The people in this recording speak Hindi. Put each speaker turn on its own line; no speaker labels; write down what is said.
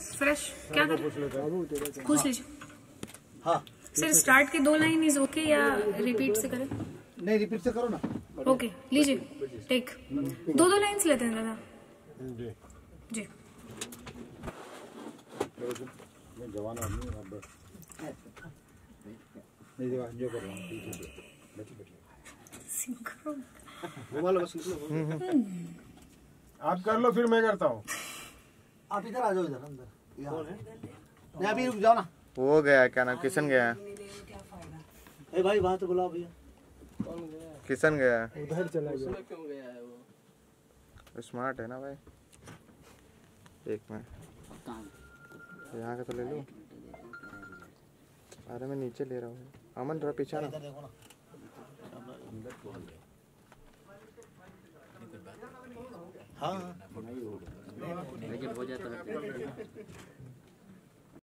फ्रेश क्या कर पूछ लीजिए।
हाँ।
सर स्टार्ट के दो लाइन इज़ ओके या रिपीट से करें?
नहीं रिपीट से करो ना।
ओके लीजिए। टेक दो दो लाइंस लेते हैं दादा।
जी।
जी।
जवान आदमी हूँ, आप नहीं देखा एंजॉय कर रहा हूँ। है
निकलो
आप कर लो फिर मैं करता हूँ।
आप इधर आ जाओ इधर अंदर। यहाँ नहीं अभी रुक जाओ ना।
वो गया क्या नाम? किशन गया
ए भाई वहाँ तो बुलाओ भैया।
किशन गया
उधर चला गया।
क्यों गया है वो?
स्मार्ट है ना भाई। एक में यहाँ का तो ले लो। अरे मैं नीचे ले रहा हूँ। अमन थोड़ा पीछे ना।
देखो ना। हाँ?
लेकिन हो जाता है।